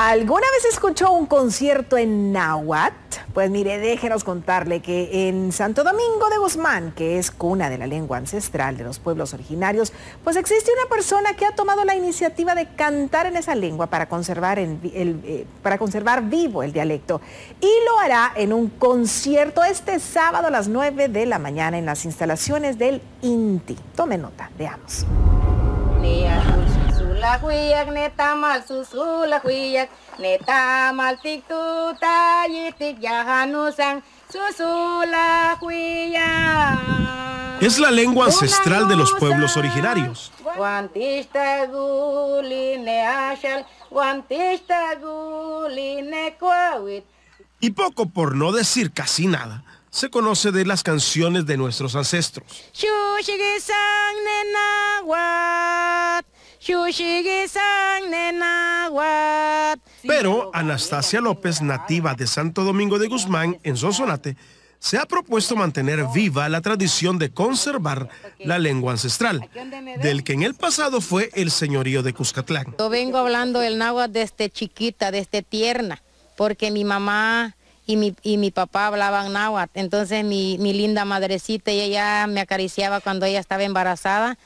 ¿Alguna vez escuchó un concierto en náhuatl? Pues mire, déjenos contarle que en Santo Domingo de Guzmán, que es cuna de la lengua ancestral de los pueblos originarios, pues existe una persona que ha tomado la iniciativa de cantar en esa lengua para conservar, eh, para conservar vivo el dialecto. Y lo hará en un concierto este sábado a las 9 de la mañana en las instalaciones del INTI. Tome nota, veamos. Yitik yahanusang Es la lengua ancestral de los pueblos originarios. Y poco, por no decir casi nada, se conoce de las canciones de nuestros ancestros. Pero Anastasia López, nativa de Santo Domingo de Guzmán, en Sonsonate, se ha propuesto mantener viva la tradición de conservar la lengua ancestral, del que en el pasado fue el señorío de Cuscatlán. Yo vengo hablando el náhuatl desde chiquita, desde tierna, porque mi mamá y mi, y mi papá hablaban náhuatl. Entonces mi, mi linda madrecita, y ella me acariciaba cuando ella estaba embarazada,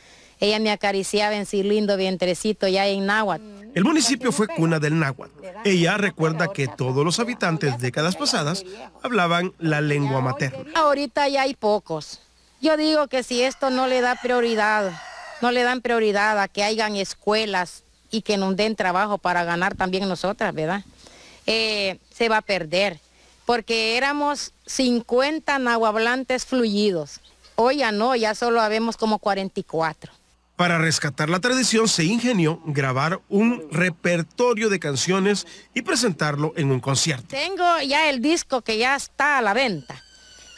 ella me acariciaba en su lindo vientrecito ya en náhuatl. El municipio fue cuna del náhuatl. Ella recuerda que todos los habitantes décadas pasadas hablaban la lengua materna. Ahorita ya hay pocos. Yo digo que si esto no le da prioridad, no le dan prioridad a que hayan escuelas y que nos den trabajo para ganar también nosotras, ¿verdad? Eh, se va a perder, porque éramos 50 nahuablantes fluidos. Hoy ya no, ya solo habemos como 44. Para rescatar la tradición se ingenió grabar un repertorio de canciones y presentarlo en un concierto. Tengo ya el disco que ya está a la venta.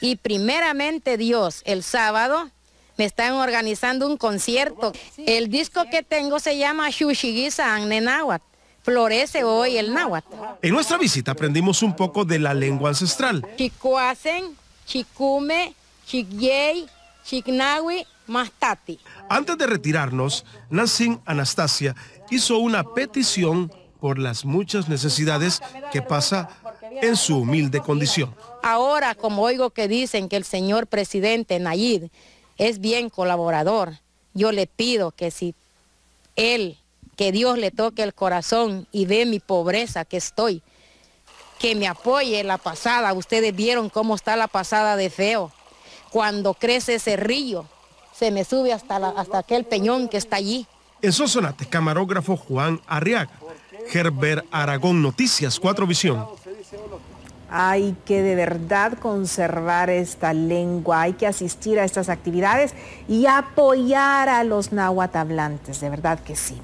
Y primeramente Dios, el sábado me están organizando un concierto. El disco que tengo se llama Xuxiguisa Nenáhuatl. Florece hoy el náhuatl. En nuestra visita aprendimos un poco de la lengua ancestral. Chicuacen, chicume, chikyey, chicnawi, mastati. Antes de retirarnos, Nancy Anastasia hizo una petición por las muchas necesidades que pasa en su humilde condición. Ahora, como oigo que dicen que el señor presidente Nayib es bien colaborador, yo le pido que si él, que Dios le toque el corazón y ve mi pobreza que estoy, que me apoye la pasada. Ustedes vieron cómo está la pasada de feo. Cuando crece ese río, se me sube hasta, la, hasta aquel peñón que está allí. En Sonsonate, camarógrafo Juan Arriaga. Herbert Aragón Noticias, Cuatro Visión. Hay que de verdad conservar esta lengua, hay que asistir a estas actividades y apoyar a los nahuatl hablantes, de verdad que sí.